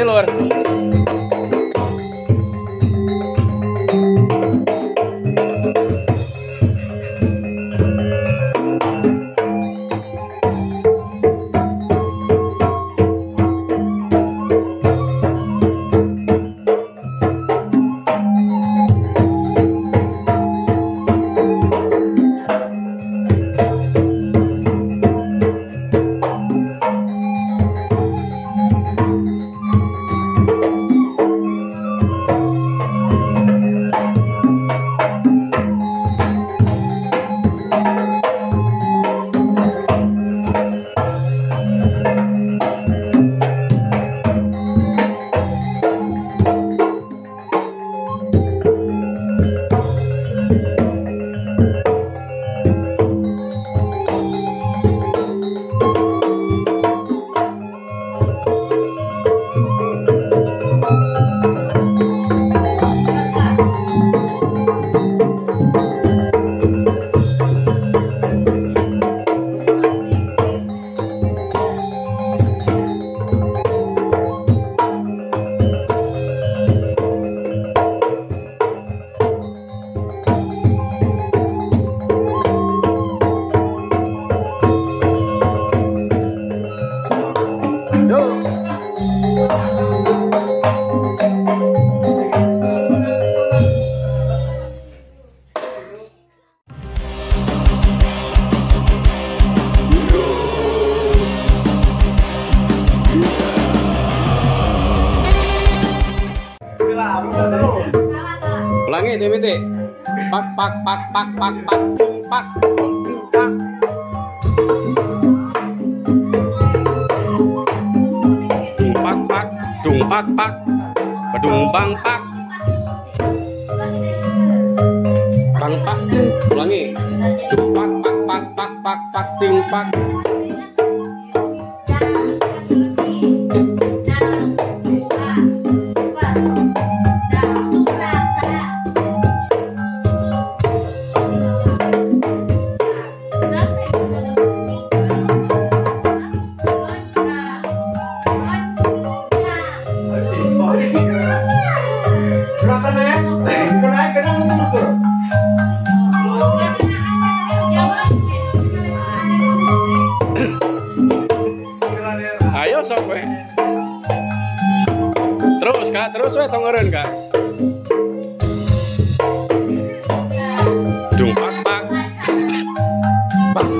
Delora. Música Ulangi Timiti. Pak pak pak pak pak pak pak pak. Dung pak pak dung pak pak. Bedung bang pak. Bang pak. Ulangi. Dung pak pak pak pak pak pak ting pak terus kak terus we tongeren kak. Dung pak pak. Pak